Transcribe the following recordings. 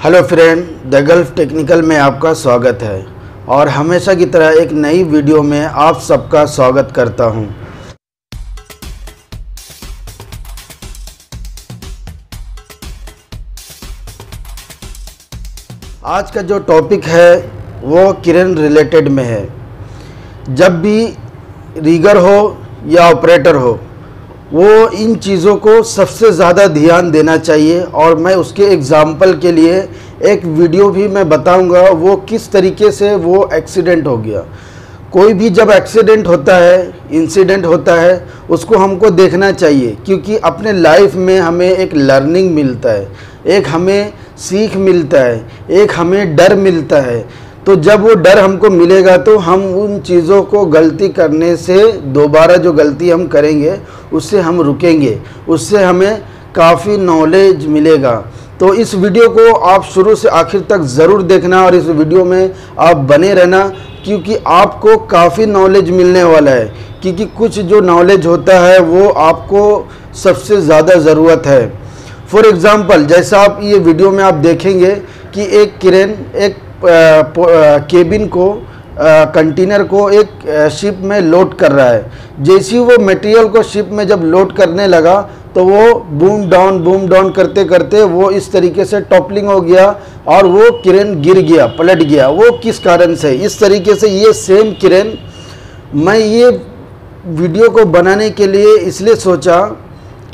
Hello friend, the Gulf technical में आपका स्वागत है और हमेशा की तरह एक नई वीडियो में आप सबका स्वागत करता हूँ। आज का जो टॉपिक है, वो किरण रिलेटेड में है जब भी रीगर हो या ऑपरेटर हो वो इन चीज़ों को सबसे ज़्यादा ध्यान देना चाहिए और मैं उसके एग्ज़ाम्पल के लिए एक वीडियो भी मैं बताऊँगा, वो किस तरीके से वो एक्सीडेंट हो गया। कोई भी जब एक्सीडेंट होता है इंसिडेंट होता है, उसको हमको देखना चाहिए, क्योंकि अपने लाइफ में हमें एक लर्निंग मिलता है, एक हमें सीख मिलता है, एक हमें डर मिलता है। तो जब वो डर हमको मिलेगा तो हम उन चीज़ों को गलती करने से, दोबारा जो गलती हम करेंगे, उससे हम रुकेंगे। उससे हमें काफ़ी नॉलेज मिलेगा। तो इस वीडियो को आप शुरू से आखिर तक ज़रूर देखना और इस वीडियो में आप बने रहना, क्योंकि आपको काफ़ी नॉलेज मिलने वाला है। क्योंकि कुछ जो नॉलेज होता है, वो आपको सबसे ज़्यादा ज़रूरत है। फॉर एग्ज़ाम्पल जैसा आप ये वीडियो में आप देखेंगे कि एक किरण, एक केबिन को कंटेनर को एक शिप में लोड कर रहा है। जैसे ही वो मटेरियल को शिप में जब लोड करने लगा तो वो बूम डाउन बूम डाउन करते करते वो इस तरीके से टॉपलिंग हो गया और वो क्रेन गिर गया, पलट गया। वो किस कारण से? इस तरीके से ये सेम क्रेन मैं ये वीडियो को बनाने के लिए इसलिए सोचा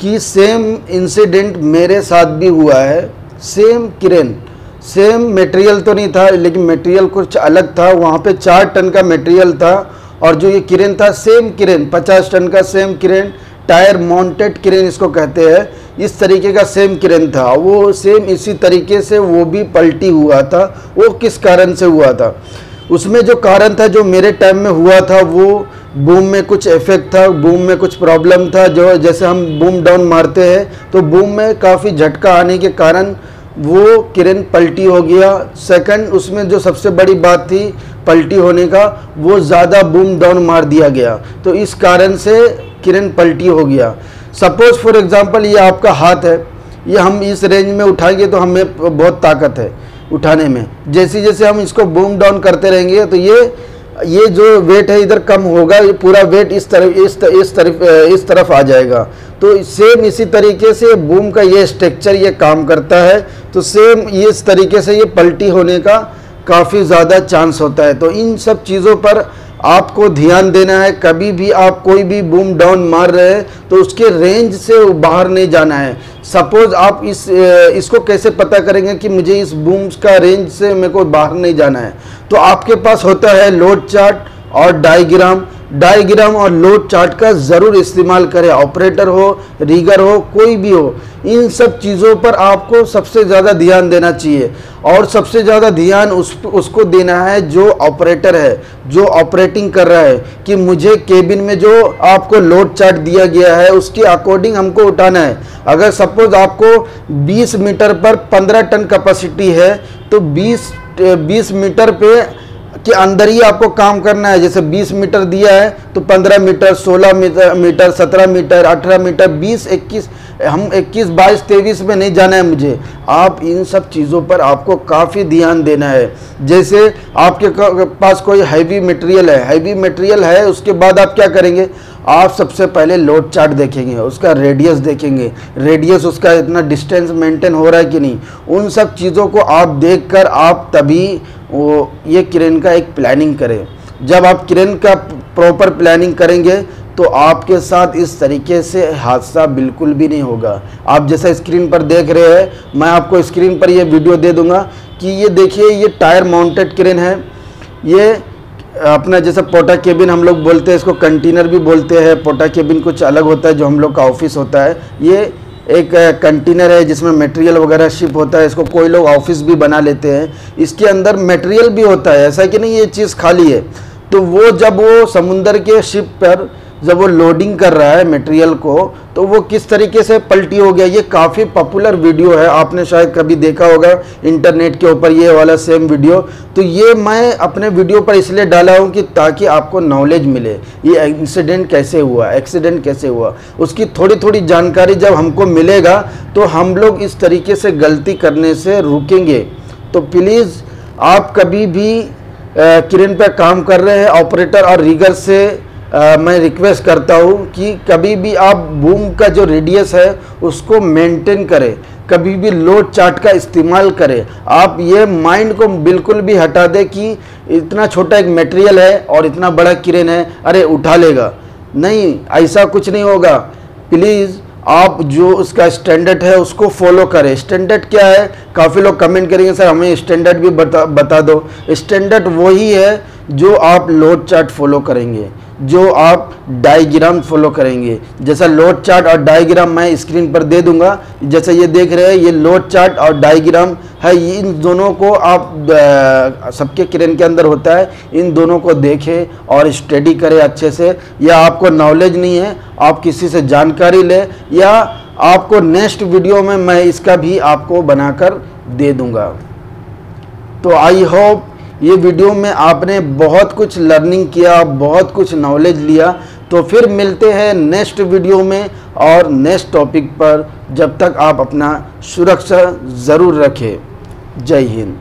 कि सेम इंसिडेंट मेरे साथ भी हुआ है। सेम क्रेन सेम मटेरियल तो नहीं था, लेकिन मटेरियल कुछ अलग था। वहाँ पे चार टन का मटेरियल था और जो ये क्रेन था सेम क्रेन पचास टन का same crane tyre mounted crane इसको कहते हैं। इस तरीके का सेम क्रेन था। वो सेम इसी तरीके से वो भी पलटी हुआ था। वो किस कारण से हुआ था? उसमें जो कारण था, जो मेरे टाइम में हुआ था, वो बूम में कुछ इफ़ेक्ट था बूम में कुछ प्रॉब्लम था। जो जैसे हम बूम डाउन मारते हैं तो बूम में काफ़ी झटका आने के कारण वो किरण पलटी हो गया। सेकंड उसमें जो सबसे बड़ी बात थी पलटी होने का, वो ज़्यादा बूम डाउन मार दिया गया। तो इस कारण से किरण पलटी हो गया। सपोज़ फॉर एग्जांपल ये आपका हाथ है। ये हम इस रेंज में उठाएँगे तो हमें बहुत ताकत है उठाने में। जैसे जैसे हम इसको बूम डाउन करते रहेंगे तो ये ये जो वेट है, इधर कम होगा। ये पूरा वेट इस तरफ़ इस तरफ़ इस तरफ़ इस तरफ़ आ जाएगा। तो सेम इसी तरीके से बूम का ये स्ट्रक्चर ये काम करता है तो सेम इस तरीके से ये पलटी होने का काफ़ी ज़्यादा चांस होता है। तो इन सब चीज़ों पर आपको ध्यान देना है, कभी भी आप कोई भी बूम डाउन मार रहे हैं तो उसके रेंज से बाहर नहीं जाना है। सपोज़ आप इस इसको कैसे पता करेंगे कि मुझे इस बूम का रेंज से मेरे को बाहर नहीं जाना है? तो आपके पास होता है लोड चार्ट और डायग्राम डायग्राम और लोड चार्ट का ज़रूर इस्तेमाल करें। ऑपरेटर हो, रीगर हो, कोई भी हो, इन सब चीज़ों पर आपको सबसे ज़्यादा ध्यान देना चाहिए। और सबसे ज़्यादा ध्यान उस, उसको देना है जो ऑपरेटर है, जो ऑपरेटिंग कर रहा है कि मुझे केबिन में जो आपको लोड चार्ट दिया गया है, उसके अकॉर्डिंग हमको उठाना है। अगर सपोज़ आपको 20 मीटर पर 15 टन कैपेसिटी है तो 20 20 मीटर पे के अंदर ही आपको काम करना है। जैसे 20 मीटर दिया है तो 15 metre 16 metre metre 17 metre 18 metre 20 21 हम 21 22 23 में नहीं जाना है मुझे। आप इन सब चीज़ों पर आपको काफ़ी ध्यान देना है। जैसे आपके पास कोई हैवी मटेरियल है। हैवी मटेरियल है, उसके बाद आप क्या करेंगे? आप सबसे पहले लोड चार्ट देखेंगे, उसका रेडियस देखेंगे। रेडियस उसका इतना डिस्टेंस मेंटेन हो रहा है कि नहीं? उन सब चीज़ों को आप देखकर आप तभी वो ये क्रेन का एक प्लानिंग करें। जब आप क्रेन का प्रॉपर प्लानिंग करेंगे तो आपके साथ इस तरीके से हादसा बिल्कुल भी नहीं होगा। आप जैसा स्क्रीन पर देख रहे हैं, मैं आपको स्क्रीन पर ये वीडियो दे दूँगा कि ये देखिए, ये टायर माउंटेड क्रेन है। ये अपना जैसा पोटा केबिन हम लोग बोलते हैं, इसको कंटेनर भी बोलते हैं। पोटा केबिन कुछ अलग होता है जो हम लोग का ऑफ़िस होता है। ये एक कंटेनर है जिसमें मटेरियल वगैरह शिप होता है, इसको कोई लोग ऑफ़िस भी बना लेते हैं। इसके अंदर मटेरियल भी होता है, ऐसा कि नहीं ये चीज़ खाली है? तो वो जब वो समुंदर के शिप पर जब वो लोडिंग कर रहा है मटेरियल को तो वो किस तरीके से पलटी हो गया, ये काफ़ी पॉपुलर वीडियो है। आपने शायद कभी देखा होगा इंटरनेट के ऊपर ये वाला सेम वीडियो तो ये मैं अपने वीडियो पर इसलिए डाला हूँ कि ताकि आपको नॉलेज मिले, ये इंसिडेंट कैसे हुआ एक्सीडेंट कैसे हुआ। उसकी थोड़ी थोड़ी जानकारी जब हमको मिलेगा तो हम लोग इस तरीके से गलती करने से रुकेंगे। तो प्लीज़ आप कभी भी किरण पर काम कर रहे हैं ऑपरेटर और रीगर से आ, मैं रिक्वेस्ट करता हूँ कि कभी भी आप बूम का जो रेडियस है उसको मेंटेन करें। कभी भी लोड चार्ट का इस्तेमाल करें। आप ये माइंड को बिल्कुल भी हटा दें कि इतना छोटा एक मटेरियल है और इतना बड़ा किरण है अरे उठा लेगा। नहीं ऐसा कुछ नहीं होगा। प्लीज़ आप जो उसका स्टैंडर्ड है उसको फॉलो करें। स्टैंडर्ड क्या है? काफ़ी लोग कमेंट करेंगे सर हमें स्टैंडर्ड भी बता बता दो। स्टैंडर्ड वही है जो आप लोड चार्ट फॉलो करेंगे। जो आप डायग्राम फॉलो करेंगे। जैसा लोड चार्ट और डायग्राम मैं स्क्रीन पर दे दूँगा, जैसा ये देख रहे हैं, ये लोड चार्ट और डायग्राम है, इन दोनों को आप सबके किरण के अंदर होता है, इन दोनों को देखें और स्टडी करें अच्छे से। या आपको नॉलेज नहीं है, आप किसी से जानकारी लें, या आपको नेक्स्ट वीडियो में मैं इसका भी आपको बनाकर दे दूँगा। तो आई होप ये वीडियो में आपने बहुत कुछ लर्निंग किया, बहुत कुछ नॉलेज लिया तो फिर मिलते हैं नेक्स्ट वीडियो में और नेक्स्ट टॉपिक पर जब तक आप अपना सुरक्षा ज़रूर रखें। जय हिंद।